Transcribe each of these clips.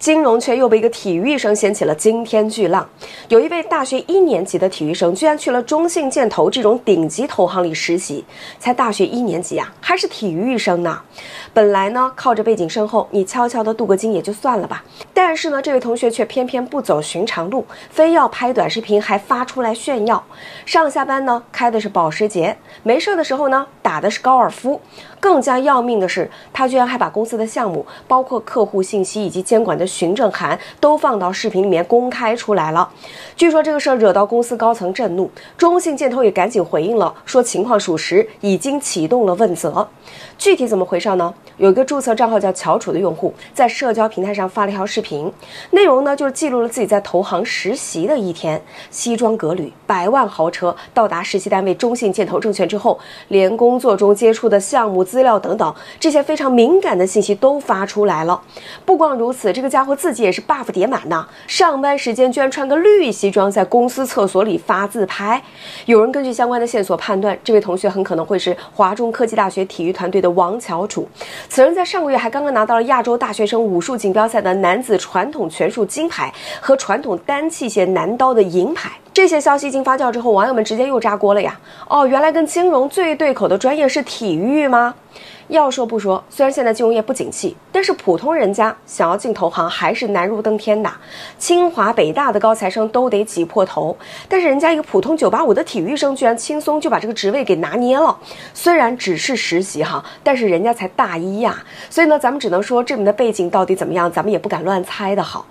金融圈又被一个体育生掀起了惊天巨浪。有一位大学一年级的体育生，居然去了中信建投这种顶级投行里实习。才大学一年级啊，还是体育生呢。本来呢，靠着背景深厚，你悄悄的镀个金也就算了吧。但是呢，这位同学却偏偏不走寻常路，非要拍短视频，还发出来炫耀。上下班呢，开的是保时捷；没事的时候呢，打的是高尔夫。更加要命的是，他居然还把公司的项目，包括客户信息以及监管的询证函，都放到视频里面公开出来了。据说这个事儿惹到公司高层震怒，中信建投也赶紧回应了，说情况属实，已经启动了问责。具体怎么回事呢？有一个注册账号叫乔楚的用户，在社交平台上发了一条视频，内容呢就是记录了自己在投行实习的一天，西装革履，百万豪车，到达实习单位中信建投证券之后，连工作中接触的项目。资料等等，这些非常敏感的信息都发出来了。不光如此，这个家伙自己也是 buff 叠满呐。上班时间居然穿个绿西装，在公司厕所里发自拍。有人根据相关的线索判断，这位同学很可能会是华中科技大学体育团队的王乔楚。此人在上个月还刚刚拿到了亚洲大学生武术锦标赛的男子传统拳术金牌和传统单器械男刀的银牌。这些消息一经发酵之后，网友们直接又炸锅了呀！哦，原来跟金融最对口的专业是体育吗？要说不说，虽然现在金融业不景气，但是普通人家想要进投行还是难如登天的。清华、北大的高材生都得挤破头，但是人家一个普通九八五的体育生，居然轻松就把这个职位给拿捏了。虽然只是实习哈，但是人家才大一呀，所以呢，咱们只能说这里面的背景到底怎么样，咱们也不敢乱猜的好。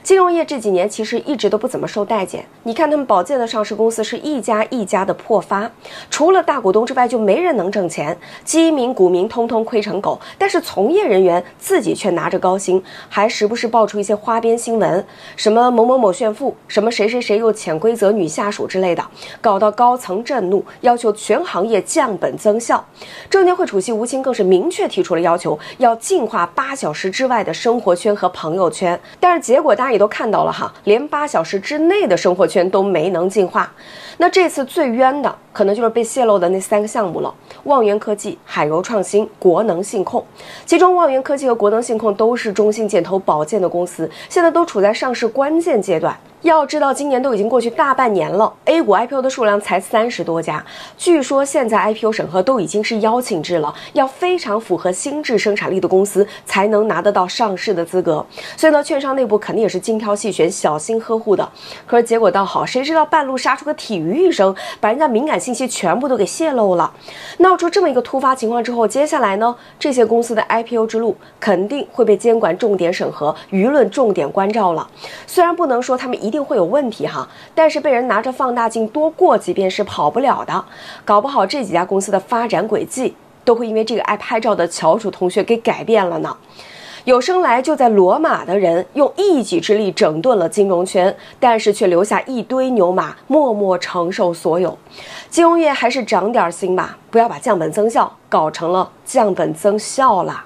金融业这几年其实一直都不怎么受待见。你看他们保荐的上市公司是一家一家的破发，除了大股东之外就没人能挣钱，基民股民通通亏成狗。但是从业人员自己却拿着高薪，还时不时爆出一些花边新闻，什么某某某炫富，什么谁谁谁又潜规则女下属之类的，搞到高层震怒，要求全行业降本增效。证监会主席吴清更是明确提出了要求，要净化八小时之外的生活圈和朋友圈。但是结果大家也。都看到了哈，连八小时之内的生活圈都没能净化。那这次最冤的，可能就是被泄露的那三个项目了：望源科技、海柔创新、国能信控。其中，望源科技和国能信控都是中信建投保荐的公司，现在都处在上市关键阶段。要知道，今年都已经过去大半年了，A 股 IPO 的数量才三十多家。据说现在 IPO 审核都已经是邀请制了，要非常符合新智生产力的公司才能拿得到上市的资格。所以呢，券商内部肯定也是精挑细选、小心呵护的。可是结果倒好，谁知道半路杀出个体育生，把人家敏感信息全部都给泄露了。闹出这么一个突发情况之后，接下来呢，这些公司的 IPO 之路肯定会被监管重点审核，舆论重点关照了。虽然不能说他们一。一定会有问题哈，但是被人拿着放大镜多过几遍是跑不了的。搞不好这几家公司的发展轨迹都会因为这个爱拍照的乔楚同学给改变了呢。有生来就在罗马的人用一己之力整顿了金融圈，但是却留下一堆牛马默默承受所有。金融业还是长点心吧，不要把降本增效搞成了降本增效了。